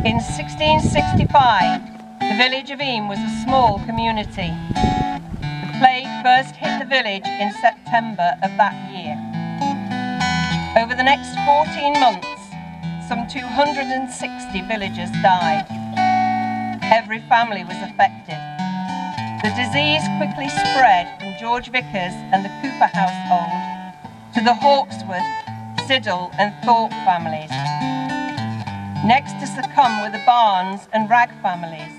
In 1665, the village of Eyam was a small community. The plague first hit the village in September of that year. Over the next 14 months, some 260 villagers died. Every family was affected. The disease quickly spread from George Vickers and the Cooper household to the Hawkesworth, Siddle and Thorpe families. Next to succumb were the Barnes and Ragg families.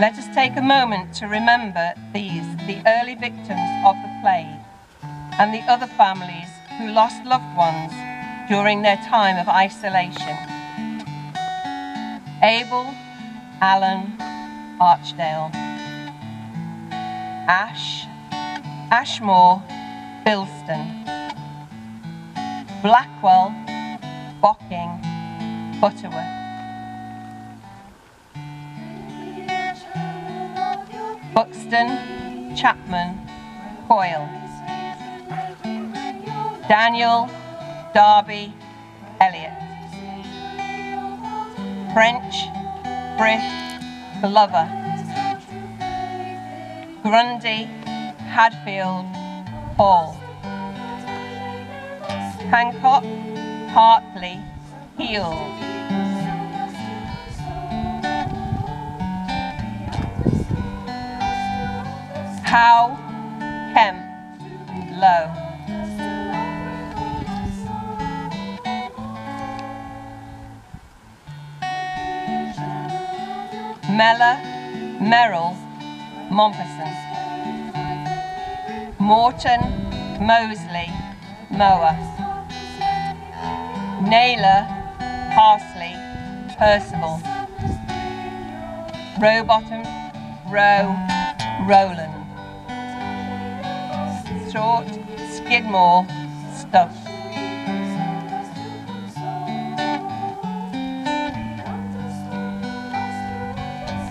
Let us take a moment to remember these, the early victims of the plague, and the other families who lost loved ones during their time of isolation. Abel, Allen, Archdale, Ash, Ashmore, Bilston, Blackwell, Bocking, Butterworth. Buxton, Chapman, Coyle. Daniel, Darby, Elliot. French, Frith, Glover. Grundy, Hadfield, Hall. Hancock, Hartley, Heald. Howe, Kemp, Low. Mellor, Merrill, Mompesson. Morton, Mosley, Mower. Naylor, Parsley, Percival. Rowbottom, Row, Rowland. Short, Skidmore, Stuff.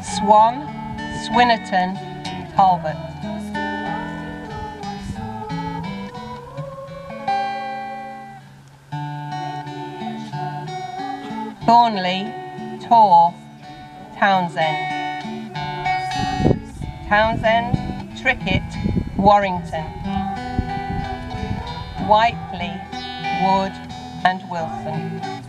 Swan, Swinnerton, Talbot. Thornley, Tor, Townsend. Townsend, Trickett, Warrington. Whiteley, Wood and Wilson.